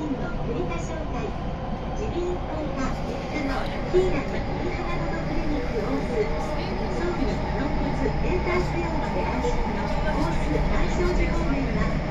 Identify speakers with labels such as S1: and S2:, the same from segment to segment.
S1: 品の売り場紹介耳鼻咽喉科皮のヒ鳥肌ごどクリニック大津総理軟骨エンターステオンのベアリのコース大正寺方面は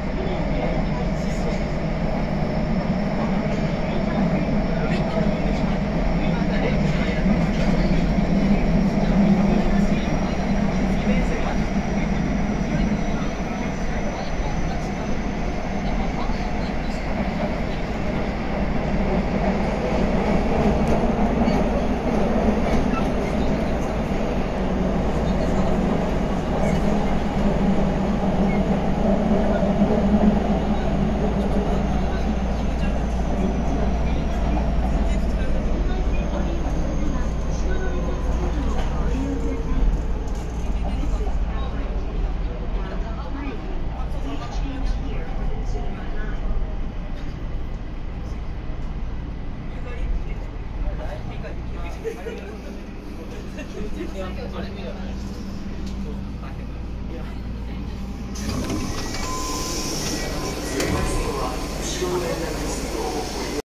S2: 後ろの連絡です。